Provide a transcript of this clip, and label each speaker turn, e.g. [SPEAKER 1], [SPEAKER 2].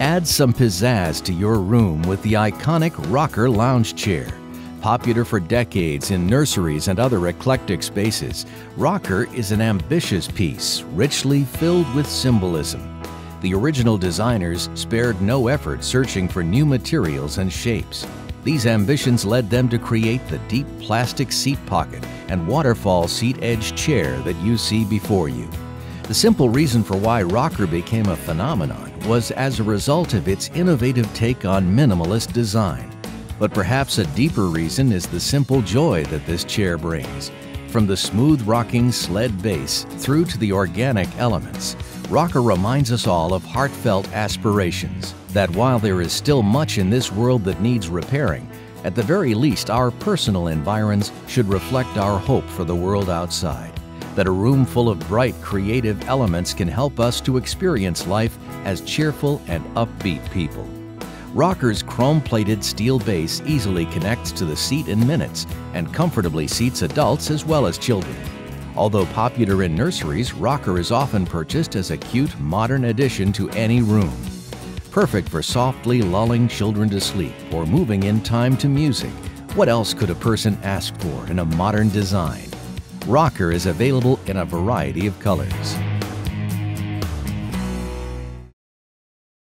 [SPEAKER 1] Add some pizzazz to your room with the iconic Rocker Lounge Chair. Popular for decades in nurseries and other eclectic spaces, Rocker is an ambitious piece, richly filled with symbolism. The original designers spared no effort searching for new materials and shapes. These ambitions led them to create the deep plastic seat pocket and waterfall seat edge chair that you see before you. The simple reason for why Rocker became a phenomenon was as a result of its innovative take on minimalist design. But perhaps a deeper reason is the simple joy that this chair brings. From the smooth rocking sled base through to the organic elements, Rocker reminds us all of heartfelt aspirations that while there is still much in this world that needs repairing, at the very least our personal environs should reflect our hope for the world outside. That a room full of bright, creative elements can help us to experience life as cheerful and upbeat people. Rocker's chrome-plated steel base easily connects to the seat in minutes and comfortably seats adults as well as children. Although popular in nurseries, Rocker is often purchased as a cute, modern addition to any room. Perfect for softly lulling children to sleep or moving in time to music. What else could a person ask for in a modern design? Rocker is available in a variety of colors.